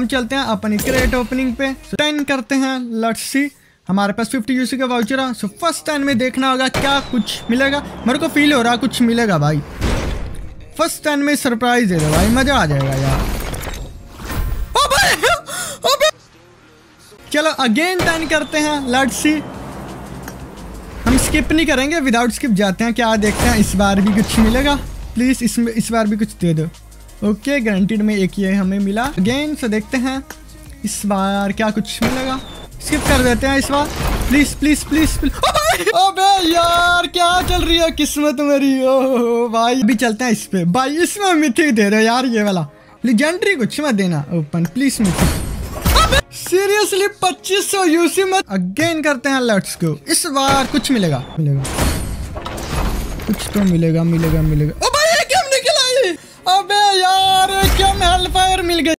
हम चलते हैं अपनी क्रेट ओपनिंग पे। टेन करते हैं लेट्स सी हमारे पास 50 यूसी का वाउचर है। सो फ़र्स्ट टाइम में देखना होगा क्या कुछ मिलेगा। मेरे को फील हो रहा कुछ मिलेगा भाई। फ़र्स्ट टाइम में सरप्राइज़ दे दो भाई, मज़ा आ जाएगा यार। चलो अगेन टेन करते हैं लेट्स सी हम स्किप नहीं करेंगे विदाउट स्किप जाते हैं। क्या देखते हैं, इस बार भी कुछ मिलेगा? प्लीज़ इसमें इस बार भी कुछ दे दो। ओके गारंटीड में एक ये हमें मिला। अगेन से देखते हैं इस बार क्या कुछ मिलेगा। स्किप कर देते हैं इस बार। प्लीज़ प्लीज़ प्लीज़ प्लीज़ अबे यार, क्या चल रही है? किस्मत मेरी। ओ भाई। अभी चलते हैं इस पे। भाई, इसमें मिथी दे रहे यार ये वाला। लेजेंडरी कुछ मत देना। ओपन प्लीज़ मिथी। सीरियसली 2500 यूसी मत। अगेन करते हैं लेट्स गो इस बार कुछ मिलेगा। मिलेगा। कुछ तो मिलेगा मिलेगा मिलेगा। ओ भाई